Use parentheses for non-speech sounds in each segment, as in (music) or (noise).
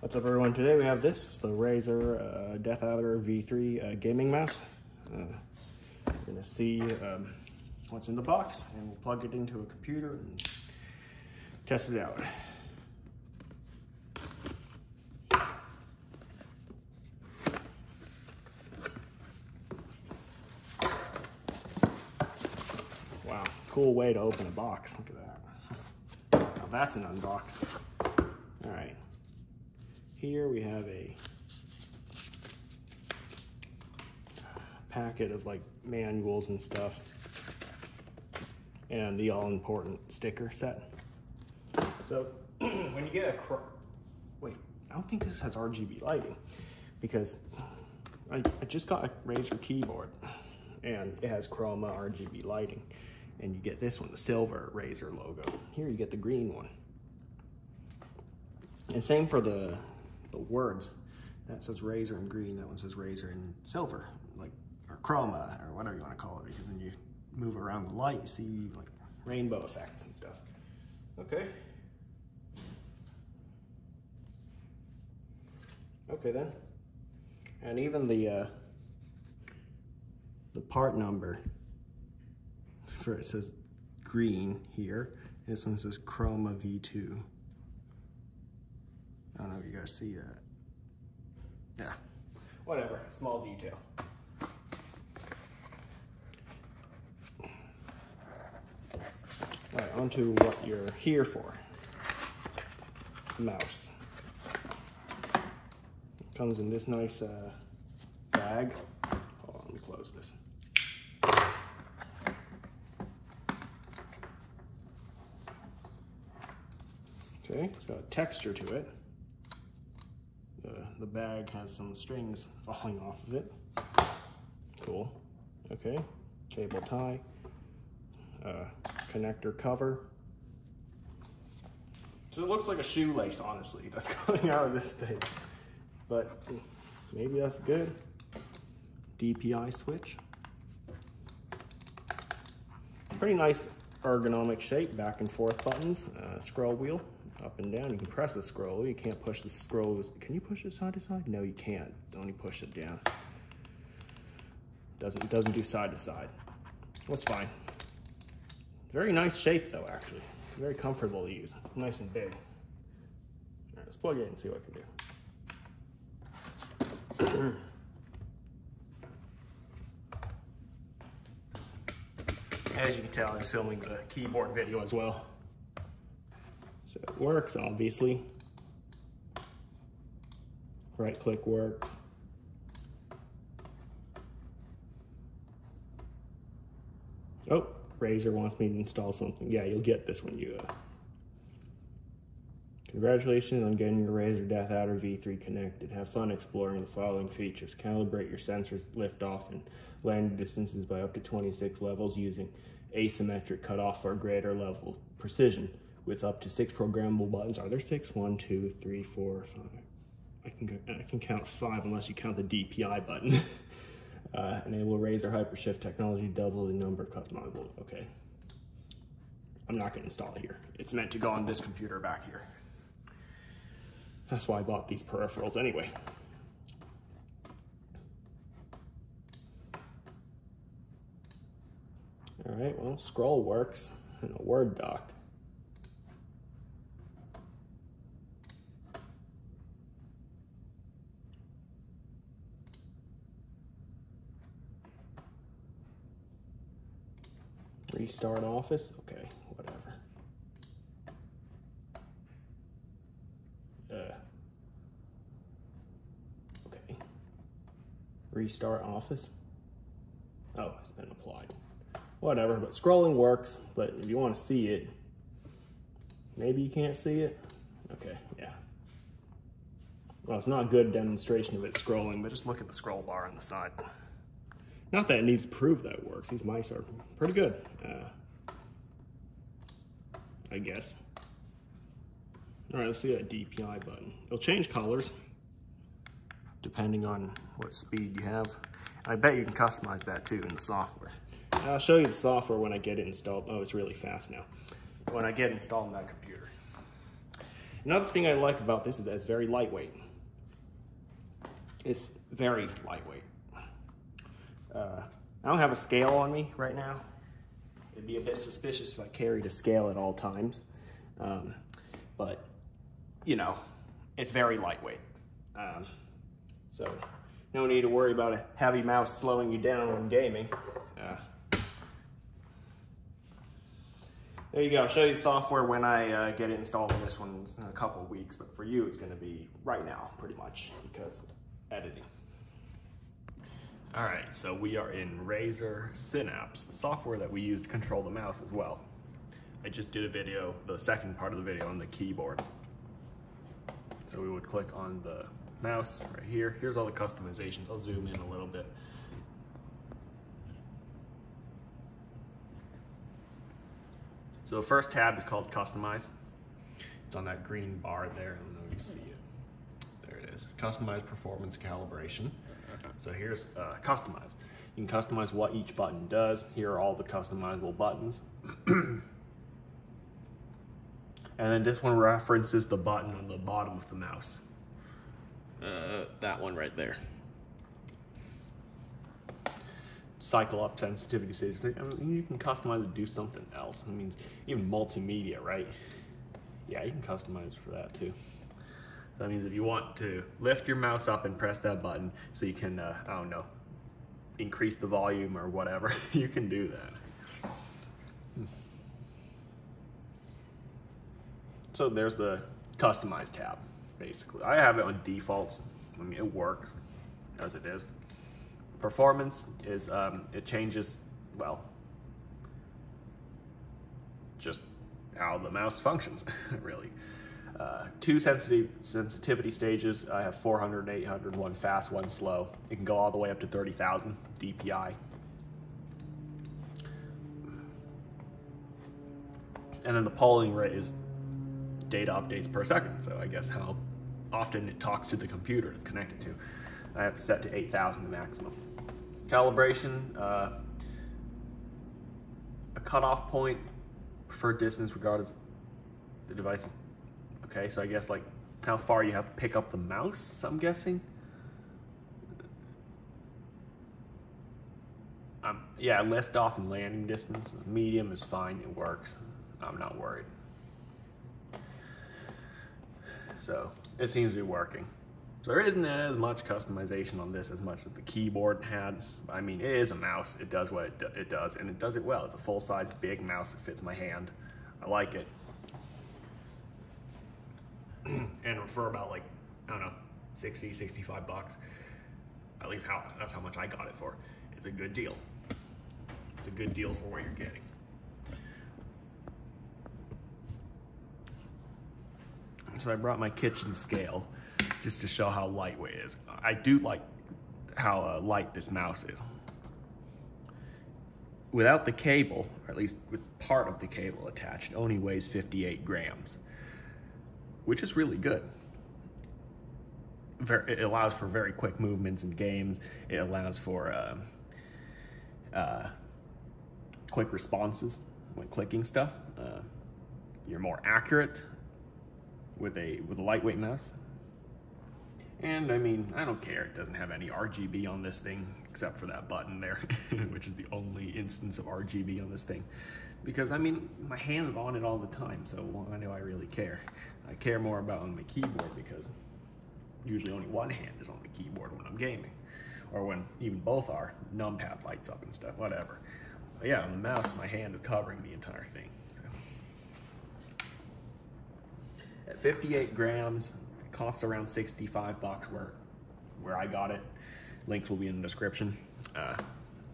What's up everyone? Today we have this, the Razer uh, DeathAdder V3 uh, gaming mouse. Uh, we're gonna see um, what's in the box and we'll plug it into a computer and test it out. Wow, cool way to open a box. Look at that. Now that's an unboxing. All right. Here we have a uh, packet of like manuals and stuff and the all important sticker set. So (clears throat) when you get a, wait, I don't think this has RGB lighting because I, I just got a Razer keyboard and it has Chroma RGB lighting and you get this one, the silver Razer logo. Here you get the green one. And same for the, the words. That says Razer in green, that one says Razer in silver, like, or chroma, or whatever you want to call it, because when you move around the light, you see like rainbow effects and stuff. Okay. Okay then. And even the uh, the part number for it says green here. This one says Chroma V2. I don't know if you guys see that. Yeah, whatever, small detail. All right, on to what you're here for. Mouse. It comes in this nice uh, bag. Hold on, let me close this. Okay, it's got a texture to it. The bag has some strings (laughs) falling off of it. Cool. Okay, cable tie, uh, connector cover. So it looks like a shoelace, honestly, (laughs) that's coming out of this thing. But maybe that's good. DPI switch. Pretty nice ergonomic shape, back and forth buttons, uh, scroll wheel, up and down. You can press the scroll. You can't push the scroll. Can you push it side to side? No, you can't. Only push it down. Doesn't doesn't do side to side. That's fine. Very nice shape though, actually. Very comfortable to use. Nice and big. All right, let's plug it in and see what I can do. (clears throat) As you can tell, I'm filming the keyboard video as well. So it works, obviously. Right click works. Oh, Razer wants me to install something. Yeah, you'll get this when you... Uh... Congratulations on getting your Razer DeathAdder V3 connected. Have fun exploring the following features. Calibrate your sensors lift-off and landing distances by up to 26 levels using asymmetric cutoff for greater level precision with up to six programmable buttons. Are there six? One, two, three, four, five. I can, go, I can count five unless you count the DPI button. (laughs) uh, enable Razer Hypershift technology, double the number of customizable. Okay. I'm not gonna install it here. It's meant to go on this computer back here. That's why I bought these peripherals anyway. All right, well, scroll works in a Word doc. Restart Office, okay, whatever. Uh, okay. Restart Office. Oh, it's been applied. Whatever, but scrolling works, but if you want to see it, maybe you can't see it. Okay, yeah. Well, it's not a good demonstration of it scrolling, but just look at the scroll bar on the side. Not that it needs to prove that it works. These mice are pretty good, uh, I guess. All right, let's see that DPI button. It'll change colors depending on what speed you have. I bet you can customize that too in the software. I'll show you the software when I get it installed. Oh, it's really fast now. When I get installed in that computer. Another thing I like about this is that it's very lightweight. It's very lightweight. Uh, I don't have a scale on me right now. It'd be a bit suspicious if I carried a scale at all times. Um, but, you know, it's very lightweight. Um, so, no need to worry about a heavy mouse slowing you down when gaming. Uh, there you go. I'll show you the software when I uh, get it installed on this one in a couple of weeks, but for you it's going to be right now, pretty much, because editing. All right, so we are in Razer Synapse, the software that we use to control the mouse as well. I just did a video, the second part of the video on the keyboard. So we would click on the mouse right here. Here's all the customizations. I'll zoom in a little bit. So the first tab is called Customize. It's on that green bar there. I don't know if you see it. There it is. Customize Performance Calibration. So here's uh, Customize. You can customize what each button does. Here are all the customizable buttons. (clears throat) and then this one references the button on the bottom of the mouse. Uh, that one right there. Cycle up sensitivity. I mean, you can customize to do something else. I mean, even multimedia, right? Yeah, you can customize for that too. So that means if you want to lift your mouse up and press that button so you can, uh, I don't know, increase the volume or whatever, (laughs) you can do that. So there's the customize tab basically. I have it on defaults. I mean, it works as it is. Performance is, um, it changes, well, just how the mouse functions, (laughs) really. Uh, two sensitivity stages. I have 400 and 800, one fast, one slow. It can go all the way up to 30,000 DPI. And then the polling rate is data updates per second. So I guess how often it talks to the computer it's connected to. I have set to 8,000 the maximum. Calibration, uh, a cutoff point, preferred distance regardless the device is, okay, so I guess like how far you have to pick up the mouse, I'm guessing. Um, yeah, lift off and landing distance, medium is fine, it works. I'm not worried. So it seems to be working. So there isn't as much customization on this as much as the keyboard had. I mean, it is a mouse. It does what it, do it does, and it does it well. It's a full-size, big mouse that fits my hand. I like it. (clears throat) and for about like, I don't know, 60, 65 bucks, at least how that's how much I got it for. It's a good deal. It's a good deal for what you're getting. So I brought my kitchen scale just to show how lightweight it is. I do like how uh, light this mouse is. Without the cable, or at least with part of the cable attached, it only weighs 58 grams, which is really good. it allows for very quick movements in games. It allows for uh, uh, quick responses when clicking stuff. Uh, you're more accurate with a with a lightweight mouse. And I mean, I don't care. It doesn't have any RGB on this thing except for that button there, (laughs) which is the only instance of RGB on this thing. Because I mean, my hand's on it all the time, so why do I really care? I care more about on my keyboard because usually only one hand is on the keyboard when I'm gaming. Or when even both are, numpad lights up and stuff, whatever. But yeah, on the mouse, my hand is covering the entire thing. At 58 grams, it costs around 65 bucks where, where I got it. Links will be in the description. Uh,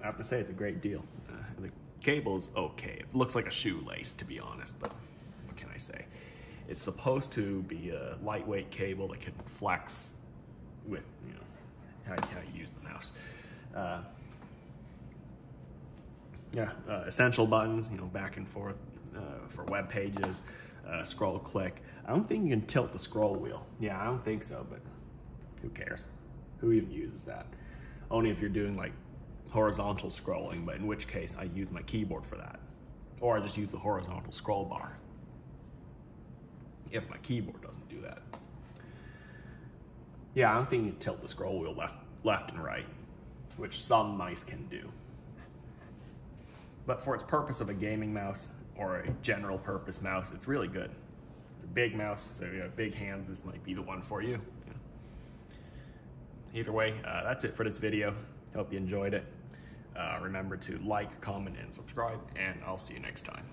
I have to say it's a great deal. Uh, the cable is okay. It looks like a shoelace, to be honest, but what can I say? It's supposed to be a lightweight cable that can flex with, you know, how, how you use the mouse. Uh, yeah, uh, essential buttons, you know, back and forth uh, for web pages, uh, scroll click. I don't think you can tilt the scroll wheel. Yeah, I don't think so, but who cares? Who even uses that? Only if you're doing like horizontal scrolling, but in which case I use my keyboard for that. Or I just use the horizontal scroll bar. If my keyboard doesn't do that. Yeah, I don't think you tilt the scroll wheel left, left and right, which some mice can do. But for its purpose of a gaming mouse or a general purpose mouse, it's really good. It's a big mouse, so if you have big hands, this might be the one for you. Either way, uh, that's it for this video. Hope you enjoyed it. Uh, remember to like, comment, and subscribe, and I'll see you next time.